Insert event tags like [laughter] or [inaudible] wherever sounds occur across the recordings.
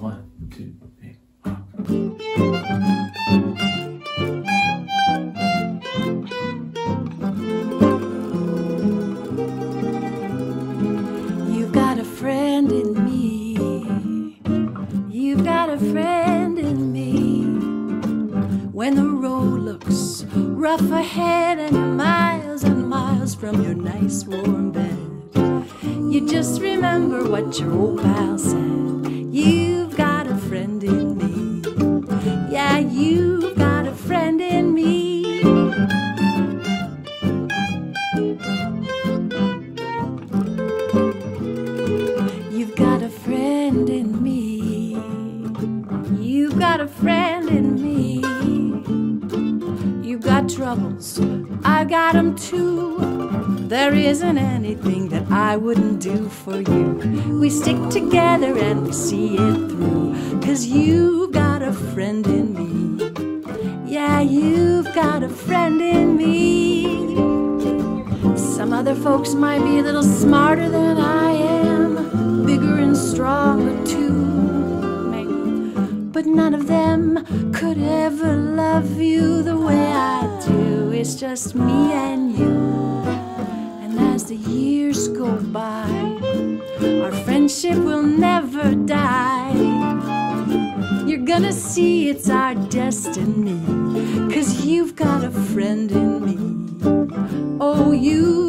One, two, three. You've got a friend in me. You've got a friend in me. When the road looks rough ahead and you're miles and miles from your nice warm bed, you just remember what your old pal said. Me. Got troubles, I got 'em too. There isn't anything that I wouldn't do for you. We stick together and we see it through. Cause you've got a friend in me. Yeah, you've got a friend in me. Some other folks might be a little smarter than I am, bigger and stronger too. But none of them could ever love you the way I. It's just me and you. And as the years go by, our friendship will never die. You're gonna see it's our destiny, cause you've got a friend in me. Oh, you've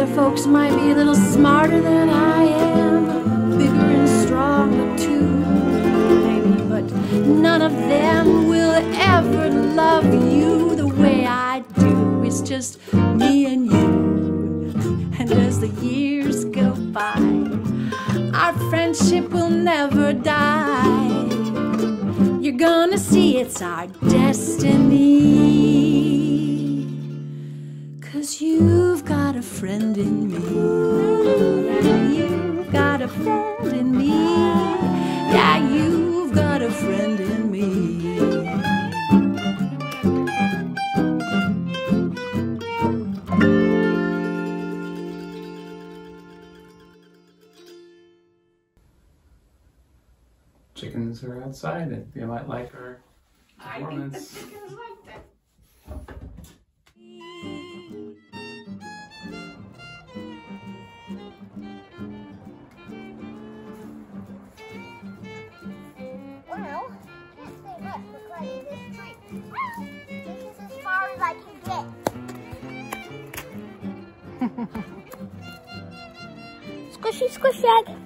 other folks might be a little smarter than I am, bigger and stronger too, maybe, but none of them will ever love you the way I do. It's just me and you. And as the years go by, our friendship will never die. You're gonna see it's our destiny. Cause you've got a friend in me. You've got a friend in me. Yeah, you've got a friend in me. Chickens are outside and they might like our performance. Well, much this [laughs] tree. This is as far as I can get. squishy, squishy egg.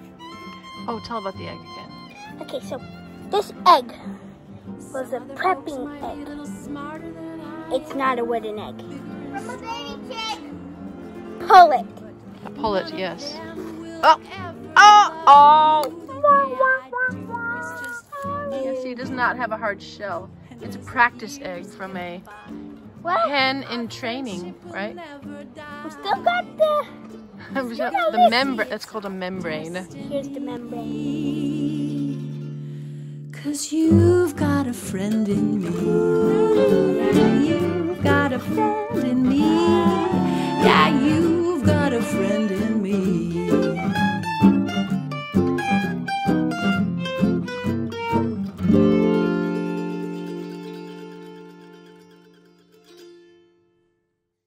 Oh, tell about the egg again. Okay, so this egg was a prepping egg. It's not a wooden egg. From a baby chick. Pull it. Pull it, yes. Oh! Oh! Oh! not have a hard shell. It's a practice egg from a hen in training, right? We still got the... [laughs] Still got the membrane. That's called a membrane. Here's the membrane. Cause you've got a friend in me. You've got a friend in me. Yeah, you've got a friend in me.